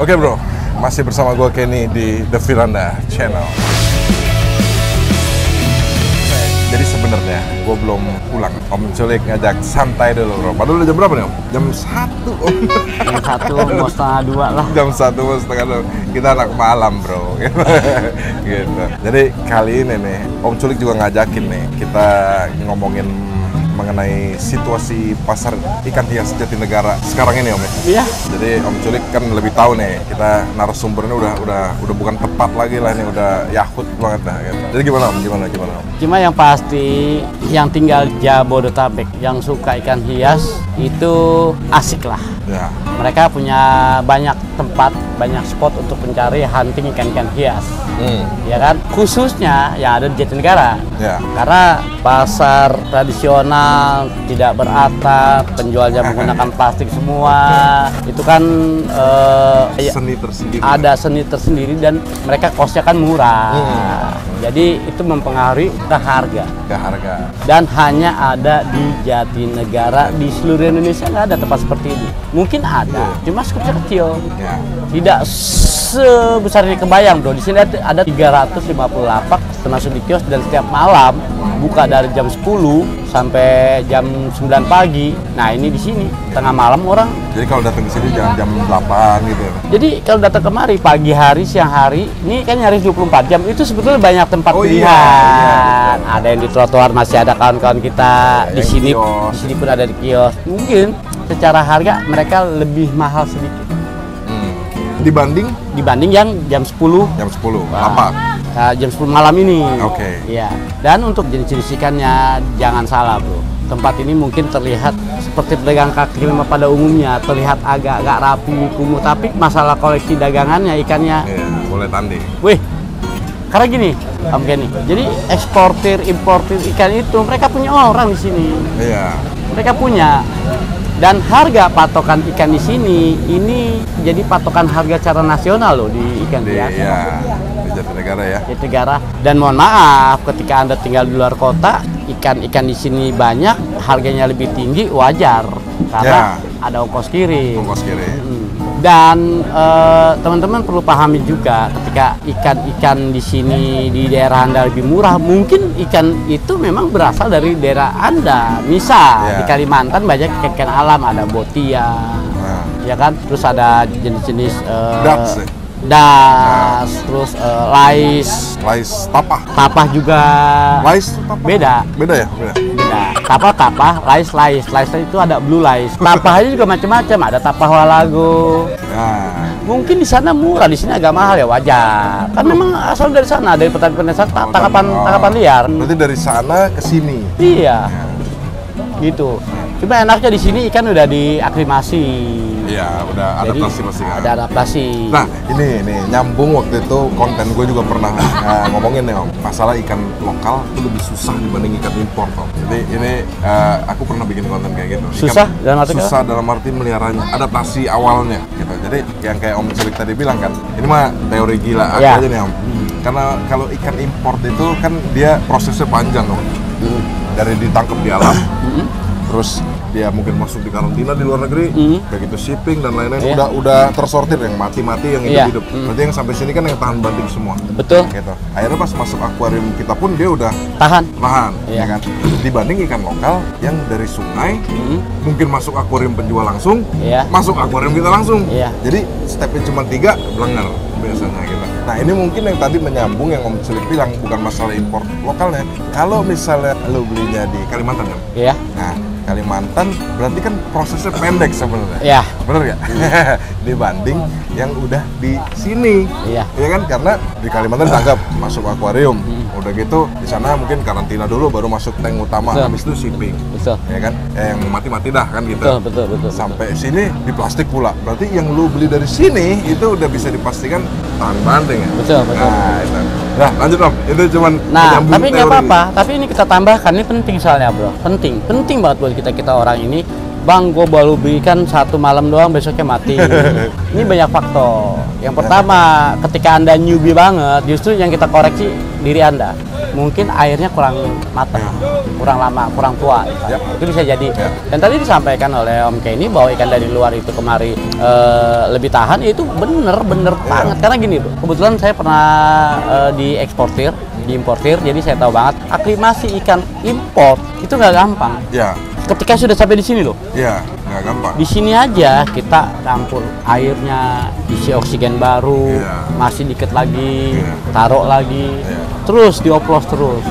Oke bro, masih bersama gue Kenny di The Firanda Channel. Jadi sebenarnya gue belum pulang. Om Culik ngajak santai dulu bro. Padahal udah jam berapa nih om? Jam satu om. Jam satu mau setengah dua lah. jam satu mau setengah dua. Kita anak malam bro. gitu. Jadi kali ini nih Om Culik juga ngajakin nih kita ngomongin mengenai situasi pasar ikan hias Jatinegara sekarang ini Om ya. Iya. Jadi Om Culik kan lebih tahu nih, kita narasumbernya udah udah udah bukan tepat lagi lah ini udah yahut banget dah gitu. Jadi gimana Om? Gimana gimana Om? Cuma yang pasti yang tinggal Jabodetabek yang suka ikan hias itu asik lah. Ya. Mereka punya banyak tempat, banyak spot untuk mencari hunting ikan-ikan hias. Hmm. Ya kan? Khususnya yang ada di Jatinegara. Ya. Karena pasar tradisional tidak beratap, penjualnya menggunakan plastik semua. Itu kan ya- Seni tersendiri. ada seni tersendiri dan mereka kosnya kan murah. Hmm. Jadi itu mempengaruhi ke harga ke harga. dan hanya ada di Jatinegara di seluruh Indonesia nggak ada tempat seperti ini. Mungkin ada, cuma skupnya kecil. Ya. Tidak sebesar ini kebayang bro. Di sini ada, ada 350 lapak termasuk di kios dan setiap malam buka dari jam 10 sampai jam 9 pagi. Nah ini di sini tengah malam orang Jadi kalau datang ke sini jangan jam 8 gitu ya. Jadi kalau datang kemari pagi hari, siang hari, ini kan nyaris 24 jam itu sebetulnya banyak tempat Oh, iya, pilihan. Ada yang di trotoar masih ada kawan-kawan kita di yang sini, kios. di sini pun ada di kios. Mungkin secara harga mereka lebih mahal sedikit Hmm. Dibanding dibanding yang jam 10 jam 10. Wah. Apa? Uh, jam 10 malam ini. Oke. Iya. Dan untuk jenis-jenis ikannya jangan salah, Bro. Tempat ini mungkin terlihat seperti pedagang kaki lima pada umumnya, terlihat agak-agak rapi, kumuh, tapi masalah koleksi dagangannya ikannya Iya, boleh tanding. Wih, karena gini, Om Kenny. Jadi eksportir, importir ikan itu mereka punya orang di sini. Iya. Mereka punya. Dan harga patokan ikan di sini ini jadi patokan harga secara nasional loh di ikan Di hias ya, di Jatinegara ya. di negara. Dan mohon maaf, ketika anda tinggal di luar kota, ikan-ikan di sini banyak, harganya lebih tinggi, wajar karena ada ongkos kirim. Ongkos kiri. Mm. Dan eh, teman-teman perlu pahami juga ketika ikan-ikan di sini di daerah Anda lebih murah, mungkin ikan itu memang berasal dari daerah Anda. Misal Ya. di Kalimantan banyak ikan-ikan alam, ada botia, Nah, ya kan? Terus ada jenis-jenis Dats ya? das, terus eh, lais, lais tapah. tapah juga Lais tapah. beda. Beda ya? Beda. Beda. Tapah tapah, lais lais, lais itu ada blue lais. Tapah aja juga macam-macam, ada tapah walago, Nah, Mungkin di sana murah, di sini agak mahal ya wajar. Kan memang asal dari sana, dari petani-petani sana, ta- tangkapan Oh. tangkapan liar. berarti dari sana ke sini. Iya, gitu. Cuma enaknya di sini ikan udah diaklimasi. Iya, udah Jadi, adaptasi pasti kan. Ada adaptasi. Nah, ini ini nyambung waktu itu konten gue juga pernah eh, ngomongin nih om masalah ikan lokal itu lebih susah dibanding ikan impor om. Jadi ini eh, aku pernah bikin konten kayak gitu. Ikan Susah dalam arti susah dalam arti meliharanya, adaptasi awalnya gitu. Jadi yang kayak om Celik tadi bilang kan, ini mah teori gila aku Ya. aja nih om. Karena kalau ikan impor itu kan dia prosesnya panjang om. Hmm. Dari ditangkap di alam, Mm-mm. terus dia mungkin masuk di karantina di luar negeri, Hmm. begitu shipping dan lain-lain Iya. udah udah tersortir yang mati-mati yang Iya. hidup-hidup. Hmm. Berarti yang sampai sini kan yang tahan banting semua. Betul, Gitu. Akhirnya pas masuk akuarium kita pun dia udah tahan. nahan, Iya. ya kan? Dibanding ikan lokal yang dari sungai Mm. mungkin masuk akuarium penjual langsung, Iya. masuk akuarium kita langsung. Iya. Jadi stepnya cuma tiga, blenger biasanya gitu. Nah ini mungkin yang tadi menyambung yang Om Celik bilang bukan masalah impor lokalnya. Kalau misalnya lo belinya di Kalimantan kan? Iya. Nah, Kalimantan berarti kan prosesnya pendek sebenarnya. Iya. Bener nggak? Dibanding yang udah di sini. Iya. Ya kan? Karena di Kalimantan tangkap masuk akuarium. Hmm. Udah gitu di sana mungkin karantina dulu baru masuk tank utama Betul. habis itu shipping. Betul. Ya kan? Eh, yang mati-mati dah kan gitu. Betul, betul, betul. Sampai sini di plastik pula. Berarti yang lu beli dari sini itu udah bisa dipastikan tahan banting ya. Betul, betul. Nah, itu. Nah, lanjut Om. Itu cuman Nah, tapi nggak apa-apa. Tapi ini kita tambahkan, ini penting soalnya bro. Penting, penting banget buat kita kita orang ini. Bang, gue baru beli ikan satu malam doang, besoknya mati. Ini banyak faktor. Yang pertama, ketika Anda newbie banget, justru yang kita koreksi diri Anda. Mungkin airnya kurang matang, kurang lama, kurang tua. Itu bisa jadi. Yap. Dan tadi disampaikan oleh Om Kenny bahwa ikan dari luar itu kemari eh, lebih tahan, itu bener, bener Iya. banget. Karena gini tuh, kebetulan saya pernah eh, dieksportir, diimportir, jadi saya tahu banget aklimasi ikan import itu nggak gampang. Ya, Ketika sudah sampai di sini loh, ya, nggak gampang. di sini aja kita campur airnya, isi oksigen baru, Iya. masih dikit lagi, Iya. taruh lagi, Iya. terus dioplos terus.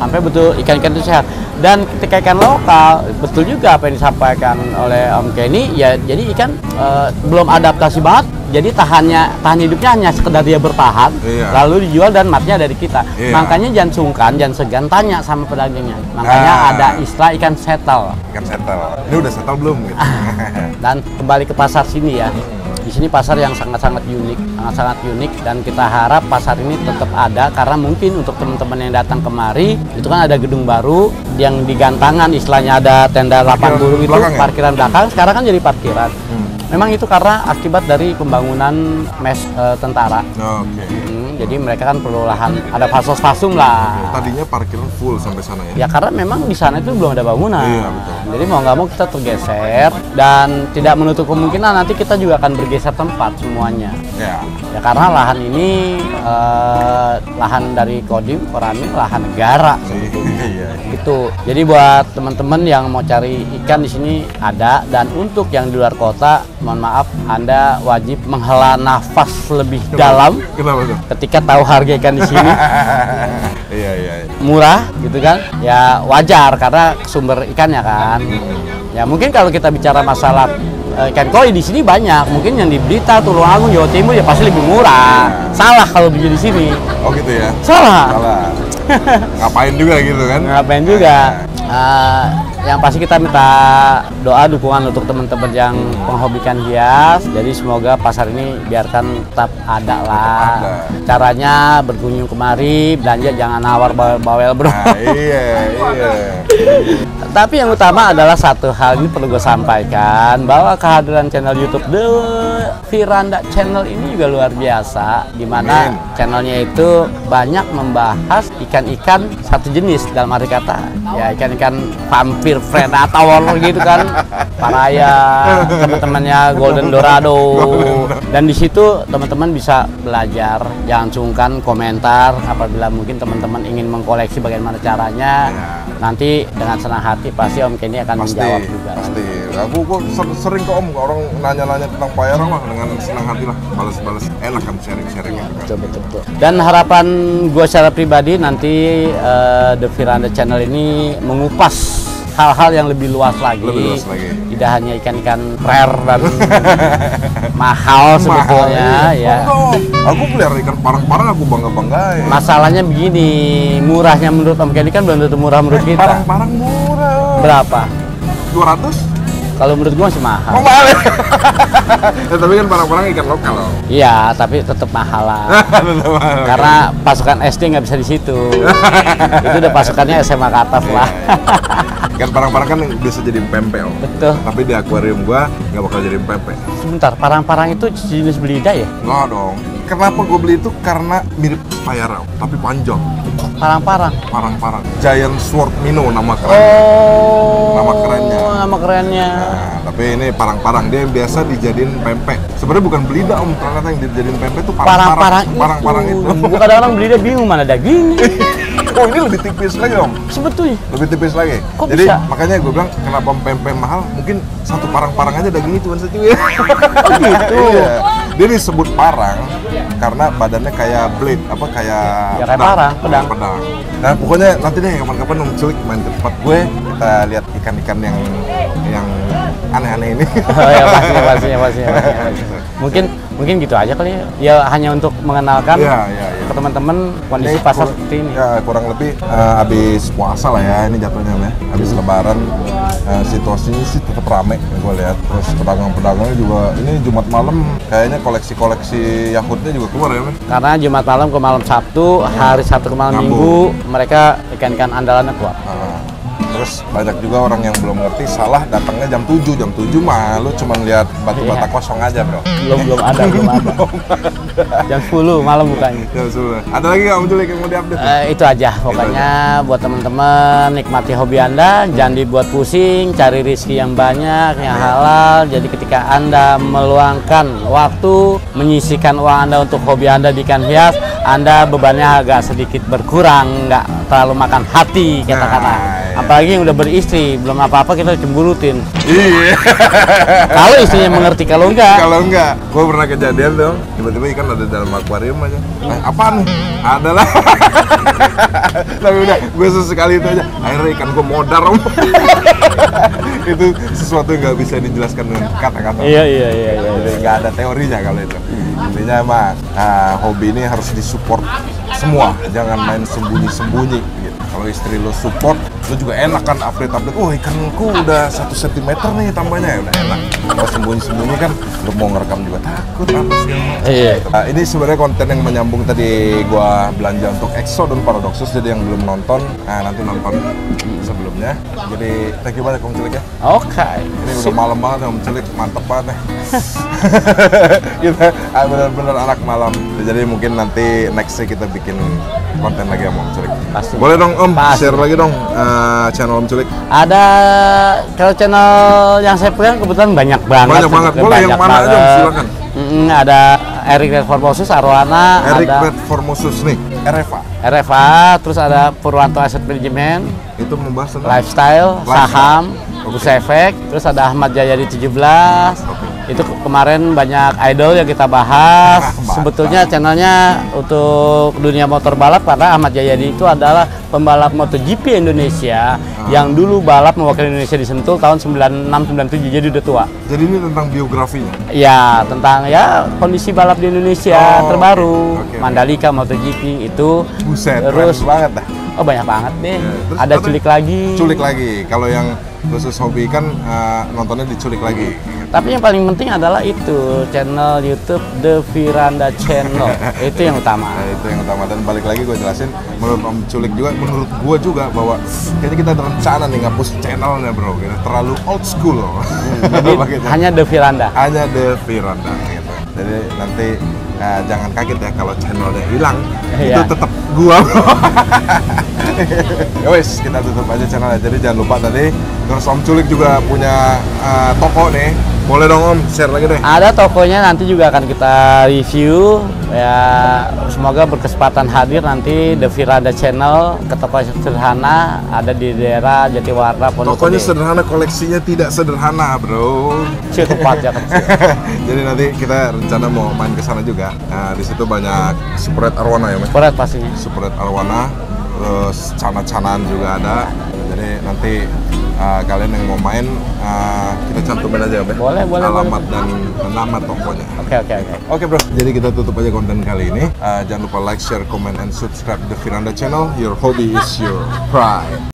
Sampai betul ikan-ikan itu sehat. Dan ketika ikan lokal, betul juga apa yang disampaikan oleh Om Kenny, ya jadi ikan eh, belum adaptasi banget, jadi tahannya tahan hidupnya hanya sekedar dia bertahan, Iya. lalu dijual dan matinya ada di kita. Iya. Makanya jangan sungkan, jangan segan tanya sama pedagangnya. Makanya Nah. ada istilah ikan settle. Ikan settle. Ini udah settle belum? Gitu. dan kembali ke pasar sini ya. Di sini pasar yang sangat-sangat unik, sangat-sangat unik dan kita harap pasar ini tetap ada karena mungkin untuk teman-teman yang datang kemari itu kan ada gedung baru yang digantangan istilahnya ada tenda lapan Parkiran burung itu ya? parkiran belakang sekarang kan jadi parkiran. Memang itu karena akibat dari pembangunan mes eh, tentara. Oke. Hmm, jadi mereka kan perlu lahan, ada fasos-fasum lah. Tadinya parkiran full sampai sana ya? Ya karena memang di sana itu belum ada bangunan. Iya, betul. Jadi mau nggak mau kita tergeser dan tidak menutup kemungkinan nanti kita juga akan bergeser tempat semuanya. Ya. Ya karena lahan ini eh, lahan dari Kodim, Korami, lahan negara. Iya. Gitu. Jadi buat teman-teman yang mau cari ikan di sini ada dan untuk yang di luar kota, mohon maaf, Anda wajib menghela nafas lebih dalam Kenapa tuh? ketika tahu harga ikan di sini. Iya, iya. iya. murah gitu kan ya wajar karena sumber ikannya kan ya mungkin kalau kita bicara masalah eh, ikan koi di sini banyak mungkin yang di Blitar Tulungagung Jawa Timur ya pasti lebih murah salah kalau beli di sini Oh gitu ya? salah Salah. Ngapain juga gitu kan? ngapain juga Eh, yang pasti kita minta doa dukungan untuk teman-teman yang penghobi ikan hias jadi semoga pasar ini biarkan tetap ada lah ada. caranya berkunjung kemari belanja jangan nawar bawel bro Nah, iya, iya. Tapi yang utama adalah satu hal ini perlu gue sampaikan bahwa kehadiran channel YouTube The Firanda Channel ini juga luar biasa, di mana Amin. channelnya itu banyak membahas ikan-ikan satu jenis dalam arti kata ya ikan-ikan vampir predator gitu kan, paraya, teman-temannya Golden Dorado, dan di situ teman-teman bisa belajar, jangan sungkan komentar apabila mungkin teman-teman ingin mengkoleksi bagaimana caranya. Ya. Nanti dengan senang hati pasti Om Kenny akan Pasti, menjawab juga. pasti. Aku kok ser- sering ke Om orang nanya-nanya tentang payarang lah dengan senang hati lah, balas-balas. Enak kan sharing-sharing kan. Betul, betul, betul. Dan harapan gue secara pribadi nanti eh, The Firanda Channel ini mengupas hal-hal yang lebih luas lagi. Lebih luas lagi. Tidak hanya ikan-ikan rare dan mahal sebetulnya Mahal, ya. Oh, Aku pelihara ikan parang-parang aku bangga-banggain. Masalahnya begini, murahnya menurut Om Kenny kan belum tentu murah menurut kita. Parang-parang murah. Berapa? 200? Kalau menurut gue masih mahal. Oh mahal ya? ya, tapi kan parang-parang ikan lokal loh. Iya, tapi tetap mahal lah. Karena pasukan SD nggak bisa di situ. itu udah pasukannya SMA ke atas lah. Ikan parang-parang kan bisa jadi pempek om. Betul. Tapi di akuarium gua nggak bakal jadi pempek. Sebentar, parang-parang itu jenis belida ya? Nggak dong. Kenapa gue beli itu? Karena mirip payara, tapi panjang. Parang-parang. Parang-parang. Giant Sword Minnow nama keren. Oh. Nama kerennya. Nama kerennya. Nah, tapi ini parang-parang dia yang biasa dijadiin pempek. Sebenarnya bukan belida om, ternyata yang dijadiin pempek itu Parang-parang parang-parang. itu. Kadang-kadang belida bingung mana dagingnya. oh ini lebih tipis lagi om. Sebetulnya. lebih tipis lagi. Kok Jadi bisa? makanya gue bilang kenapa pempek mahal? Mungkin satu parang-parang aja dagingnya cuma satu ya. Oh gitu. iya. Dia disebut parang karena badannya kayak blade apa kayak Ya, kayak parang, pedang. Pedang. Nah pokoknya nanti deh kapan-kapan Om Culik main ke tempat gue kita lihat ikan-ikan yang yang aneh-aneh ini. Oh ya pastinya, pastinya, pastinya, pastinya, pastinya. Mungkin mungkin gitu aja kali ya. Ya hanya untuk mengenalkan Iya, iya, iya. Ke teman-teman kondisi Ini pasar seperti ini. Ya kurang lebih eh, habis puasa lah ya ini jatuhnya ya. Habis lebaran eh, situasinya sih tetap rame gue lihat. Terus pedagang-pedagangnya juga ini Jumat malam kayaknya koleksi-koleksi Yakutnya juga keluar ya, men. Karena Jumat malam ke malam Sabtu, hari Sabtu ke malam Nyambung. Minggu, mereka ikan-ikan andalannya keluar. Nah, terus banyak juga orang yang belum ngerti salah datangnya jam 7. Jam 7 mah lu cuma lihat batu-bata Iya. kosong aja, Bro. Belum belum ada, belum ada. Jam 10 malam bukanya. Jam 10. Ada lagi nggak Om Julik yang mau diupdate? Eh, itu aja pokoknya buat teman-teman nikmati hobi anda jangan dibuat pusing cari rezeki yang banyak yang halal jadi ketika anda meluangkan waktu menyisihkan uang anda untuk hobi anda di ikan hias anda bebannya agak sedikit berkurang nggak terlalu makan hati kata-kata Nah, iya. Apalagi yang udah beristri belum apa-apa kita cemburutin Iya. kalau istrinya mengerti kalau enggak Kalau enggak, gue pernah kejadian dong. Tiba-tiba ikan ada dalam akuarium aja. Nah, apaan nih? Ada lah. Tapi udah, gue sesekali itu aja. Akhirnya ikan gue modar om. itu sesuatu yang nggak bisa dijelaskan dengan kata-kata. iya iya iya iya Jadi nggak ada teorinya kalau itu. Intinya mah ah, hobi ini harus disupport semua. Jangan main sembunyi-sembunyi. Gitu. Kalau istri lo support, lo juga enak kan update-update. Oh ikanku udah satu sentimeter nih tambahnya. Ya udah enak. Kalau sembunyi-sembunyi kan lo mau ngerekam juga takut apa sih? iya. Nah, ini sebenarnya konten yang menyambung tadi gua belanja untuk EXO dan Paradoxus jadi yang belum nonton nah, nanti nonton sebelumnya. Jadi thank you banyak Om Cilik ya. Oke. Ini udah malam banget ya Om Cilik mantep banget nih kita ah, bener-bener anak malam. Jadi mungkin nanti nextnya kita bikin konten lagi sama Om Cilik Pasti. boleh dong Om. Pasti. share lagi dong eh, channel Om Cilik Ada kalau channel yang saya pegang kebetulan banyak banget. Banyak banget. Boleh, yang mana aja, banget. silakan. Mm, ada Eric Red Formosus, Arwana, Eric ada Red Formosus nih RFA RFA, terus ada Purwanto Asset Management, itu membahas tentang Lifestyle, Lifestyle. Saham. Bursa Efek, terus ada Ahmad Jayadi 17. Oke. Itu ke- kemarin banyak idol yang kita bahas. Sebetulnya channelnya untuk dunia motor balap karena Ahmad Jayadi itu adalah pembalap MotoGP Indonesia Ah. yang dulu balap mewakili Indonesia di Sentul tahun 96 97 jadi udah tua. jadi ini tentang biografinya Ya, tentang ya kondisi balap di Indonesia Oh, terbaru, oke, oke. Mandalika MotoGP itu Buset, terus keren banget dah. oh banyak banget deh. Ya, terus Ada culik lagi. Culik lagi. Kalau yang khusus hobi kan eh, nontonnya diculik lagi. Tapi yang paling penting adalah itu channel YouTube The Viranda Channel. itu yang utama. Nah, itu yang utama dan balik lagi gue jelasin menurut Om Culik juga menurut gue juga bahwa kayaknya kita ada rencana nih ngapus channelnya bro gitu. terlalu old school loh Jadi Begitu. hanya The Viranda. hanya The Viranda gitu jadi nanti eh, jangan kaget ya kalau channelnya hilang itu Iya. tetap gua bro ya wes kita tutup aja channelnya jadi jangan lupa tadi terus Om Culik juga punya eh, toko nih boleh dong Om share lagi deh Ada tokonya nanti juga akan kita review ya semoga berkesempatan hadir nanti The Viranda Channel ke toko sederhana ada di daerah Jatiwarna Pondok Tokonya sederhana, koleksinya tidak sederhana, bro. tempatnya kecil. Jadi nanti kita rencana mau main ke sana juga. Nah, di situ banyak Super Red Arwana ya, Mas. Berat pastinya. Super Red Arwana, terus cana-canaan juga ada. Jadi nanti uh, kalian yang mau main, uh, kita cantumin aja, ya. Boleh, boleh, Alamat dan nama tokonya. Oke oke oke. Oke bro, jadi kita tutup aja konten kali ini. Uh, jangan lupa like, share, comment, and subscribe the Firanda channel. Your hobby is your pride.